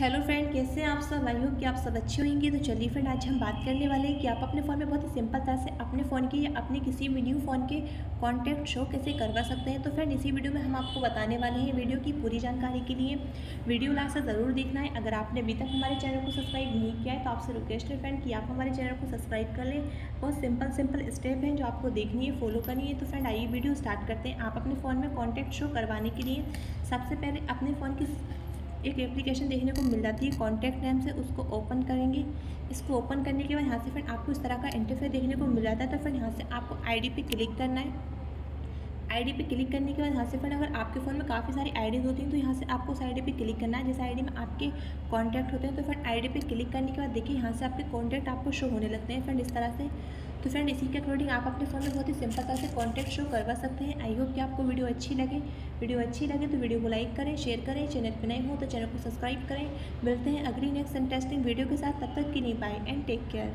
Hello friend कैसे हैं आप सब? आई होप कि आप सब अच्छे होंगे। तो चलिए फ्रेंड आज हम बात करने वाले हैं कि आप अपने फ़ोन में बहुत ही सिंपल तरह से अपने फ़ोन के या अपने किसी भी न्यू फ़ोन के कॉन्टैक्ट शो कैसे करवा सकते हैं। तो फ्रेंड इसी वीडियो में हम आपको बताने वाले हैं वीडियो की पूरी जानकारी के लिए। वीडियो लास्ट से ज़रूर देखना है। अगर आपने अभी तक हमारे चैनल को सब्सक्राइब नहीं किया है तो आपसे रिक्वेस्ट है फ्रेंड कि आप हमारे चैनल को सब्सक्राइब कर लें। बहुत सिंपल सिंपल स्टेप हैं जो आपको देखनी है फॉलो करनी है। तो फ्रेंड आइए वीडियो स्टार्ट करते हैं। आप अपने फ़ोन में कॉन्टैक्ट शो करवाने के लिए सबसे पहले अपने फ़ोन की एक एप्लीकेशन देखने को मिल जाती है कॉन्टैक्ट नेम से उसको ओपन करेंगे। इसको ओपन करने के बाद यहाँ से फिर आपको इस तरह का इंटरफेस देखने को मिल जाता है। तो फिर यहाँ से आपको आईडी पे क्लिक करना है। आईडी पे क्लिक करने के बाद यहाँ से फिर अगर आपके फ़ोन में काफ़ी सारी आईडीज़ होती हैं तो यहाँ से आपको उस आईडी पे क्लिक करना है। जिस आईडी में आपके कॉन्टैक्ट होते हैं तो फिर आईडी पे क्लिक करने के बाद देखिए, यहाँ से आपके कॉन्टैक्ट आपको शो होने लगते हैं। फ्रेंड इस तरह से तो फ्रेंड इसी के अकॉर्डिंग आप अपने फ़ोन में बहुत ही सिंपल तरह से कॉन्टैक्ट शो करवा सकते हैं। आई होप कि आपको वीडियो अच्छी लगे। वीडियो अच्छी लगे तो वीडियो को लाइक करें शेयर करें। चैनल पर नए हो तो चैनल को सब्सक्राइब करें। मिलते हैं अगली नेक्स्ट इंटरेस्टिंग वीडियो के साथ। तब तक की नहीं पाए एंड टेक केयर